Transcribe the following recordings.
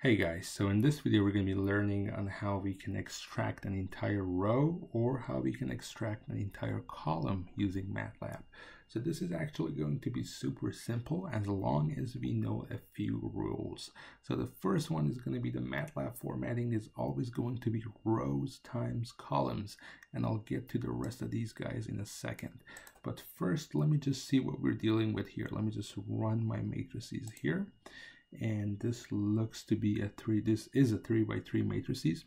Hey guys, so in this video we're going to be learning on how we can extract an entire row or how we can extract an entire column using MATLAB. So this is actually going to be super simple as long as we know a few rules. So the first one is going to be the MATLAB formatting is always going to be rows times columns and I'll get to the rest of these guys in a second. But first let me just see what we're dealing with here. Let me just run my matrices here and this looks to be a three this is a three by three matrices.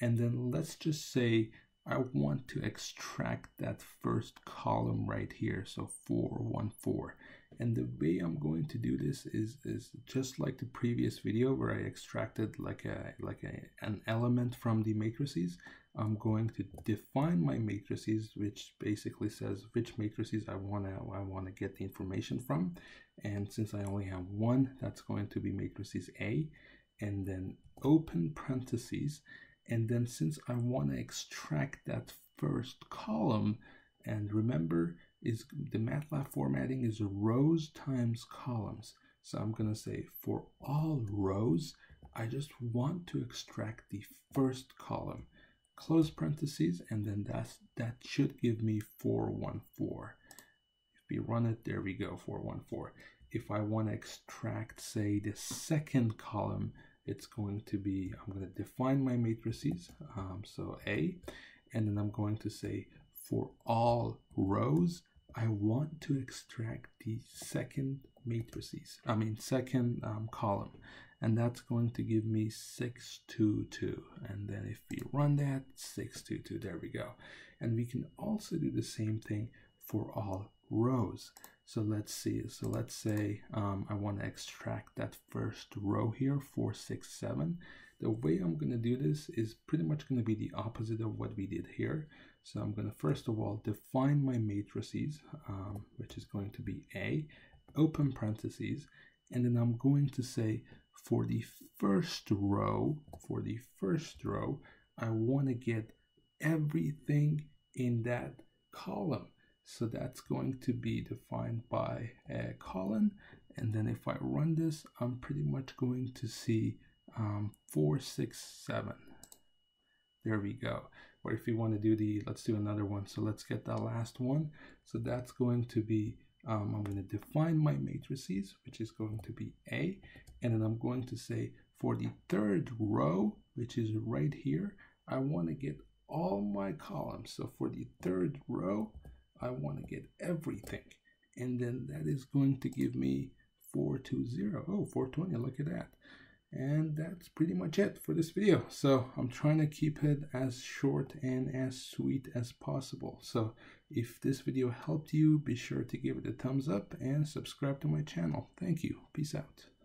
And then let's just say I want to extract that first column right here. So 414 and the way I'm going to do this is is just like the previous video where I extracted like a like a, an element from the matrices I'm going to define my matrices which basically says which matrices I want to I want to get the information from. And since I only have one that's going to be matrices A and then open parentheses. And then since I want to extract that first column and remember is the MATLAB formatting is rows times columns. So I'm going to say for all rows, I just want to extract the first column. Close parentheses, and then that's, that should give me 414. If we run it, there we go, 414. If I want to extract, say, the second column, it's going to be, I'm going to define my matrices, um, so A, and then I'm going to say for all rows, I want to extract the second matrices, I mean second um, column, and that's going to give me 622. And then if we run that, 622, there we go. And we can also do the same thing for all rows. So let's see, so let's say um, I want to extract that first row here, 467. The way I'm going to do this is pretty much going to be the opposite of what we did here. So I'm going to first of all define my matrices, um, which is going to be A, open parentheses, and then I'm going to say for the first row, for the first row, I want to get everything in that column. So that's going to be defined by a colon. And then if I run this, I'm pretty much going to see um, 467. There we go or if you want to do the, let's do another one. So let's get that last one. So that's going to be, um, I'm going to define my matrices, which is going to be A. And then I'm going to say for the third row, which is right here, I want to get all my columns. So for the third row, I want to get everything. And then that is going to give me 420. Oh, 420, look at that. And that's pretty much it for this video. So I'm trying to keep it as short and as sweet as possible. So if this video helped you, be sure to give it a thumbs up and subscribe to my channel. Thank you. Peace out.